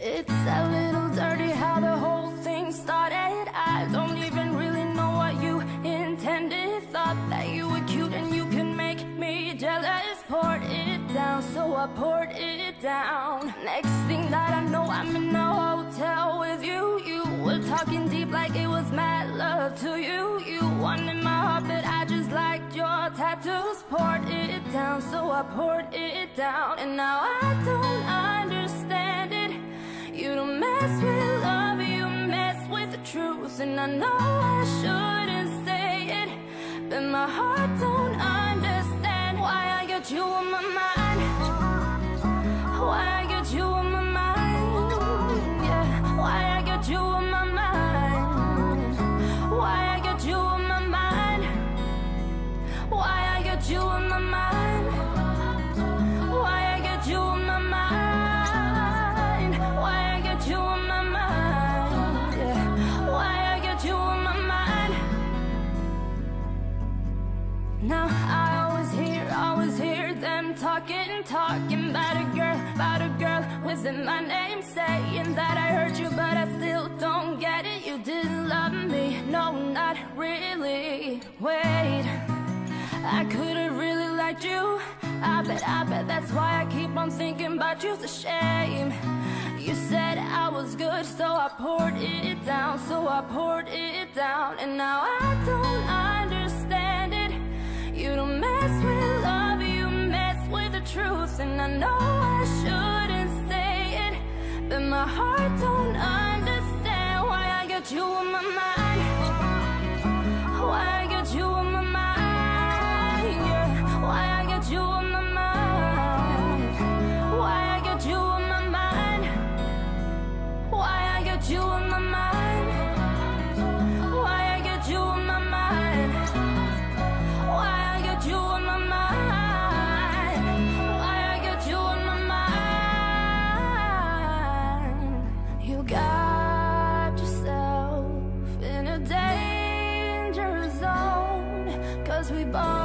It's a little dirty how the whole thing started. I don't even really know what you intended. Thought that you were cute and you can make me jealous. Poured it down, so I poured it down. Next thing that I know I'm in a hotel with you. You were talking deep like it was mad love to you. You wanted my heart but I just liked your tattoos. Poured it down, so I poured it down. And now I don't And I know I shouldn't say it, but my heart don't understand why I got you on my mind. Why talking, talking about a girl, about a girl within my name, saying that I hurt you, but I still don't get it. You didn't love me, no, not really. Wait, I could've really liked you. I bet, I bet that's why I keep on thinking about you. It's a shame. You said I was good, so I poured it down, so I poured it down, and now I don't understand my heart don't understand why I got you on my mind. Cause